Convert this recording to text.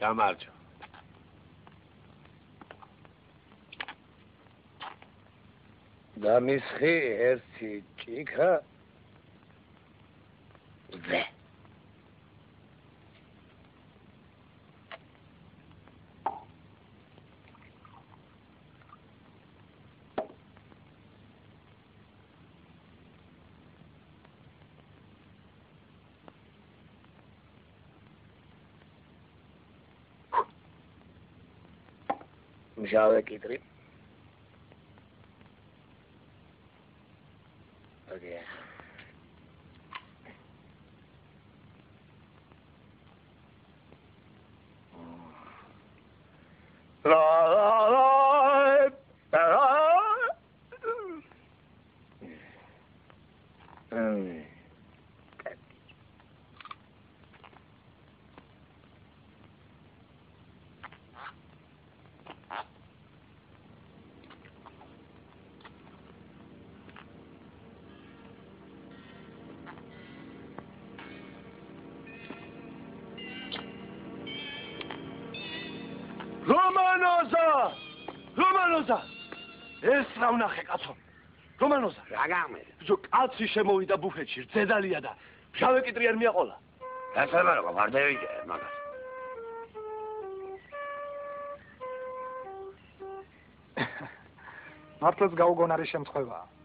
Camacho. Da misri her şey çika. Ve. Michelle Kitri. Okay. La la la la la. Um. რომანოზა! რომანოზა! ეს რა ვნახე, კაცო? რომანოზა, რა გამერე ბიჭო, კაცი შემოვიდა ბუფეტში, ძედალია და შავე კიტრი არ მიაყოლა. დასაბა როგორ ვარდევიჯე მაგას მართლაც გაუგონარი შემთხვევაა